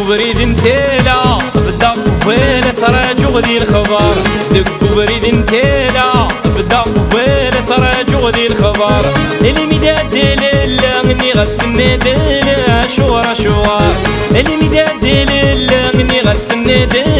بريد انتيلا. بدق وفيلة تراجع ذي الخبر. دقو بريد انتيلا. بدق وفيلة تراجع ذي الخبر. اللي مداد لله اني غسلني دلا شورا شوار. اللي مداد لله اني غسلني دلا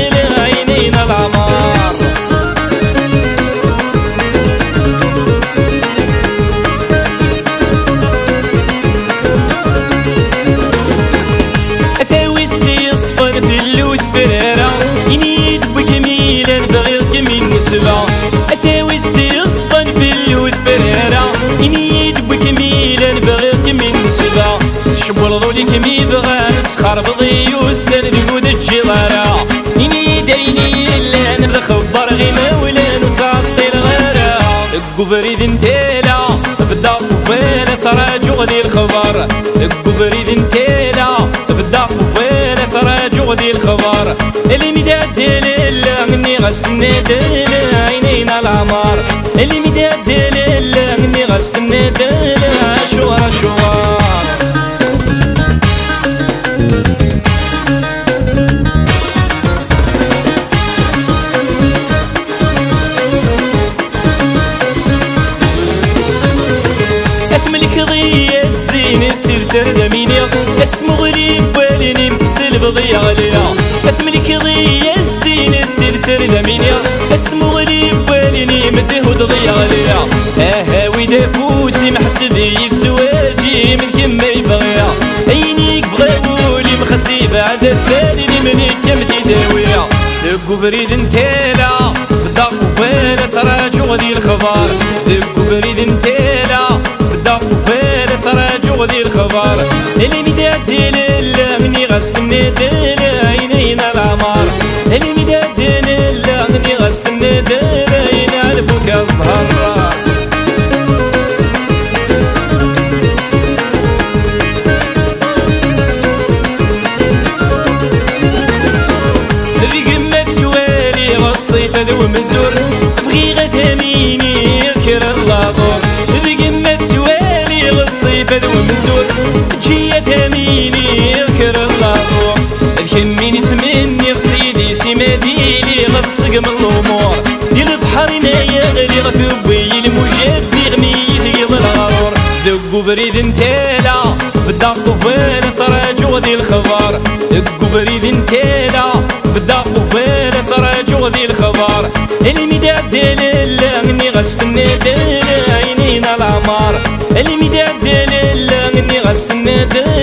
السبع السيصفن في اللوث فريرة إني يدبك ميلا بغيك من السبع تشبول ظولي كمي بغان تخربضي يوسن ذقود الجغارة إني دايني إلا نخبر غيما ولان وتعطي الغارة. القبريد انتيلا بدا وفيلة تراجع ذي الخبر. القبريد انتيلا بدا وفيلة تراجع ذي الخبر. اللي مداد غسلني دل عينين العمار اللي مداد لله مني غسلني دل شوار شوار أتملك ضي الزينة تصير سردة مينيا اسمه غريب بالي مكسل بضيع عليا أتملك ضي آه ويدا فوسي محسدي زواجي من كما يبغيا عينيك بغاولي مخسي بعد الثاني منك كم تداويا دقو بريد انتيلا بدق وفيلة تراجع ذي الخبر دقو بريد انتيلا بدق وفيلة تراجع ذي الخبر اللي غصيت ذو مزور بغي غدا ميني كر اللابور ذي قمة سوالي غصيت ذو مزور جي تميني كر اللابور الكميني تمني غسيدي سيماديلي غتصق من الأمور. ديال البحر ما يغلي غثوبي المجد غميت يضل الغرور دقو بريد انتالا بدق وفيل تراجع ذي الخبر دقو بريد انتالا لله مني غسلني دل عينين العمار المداد لله مني غسلني دل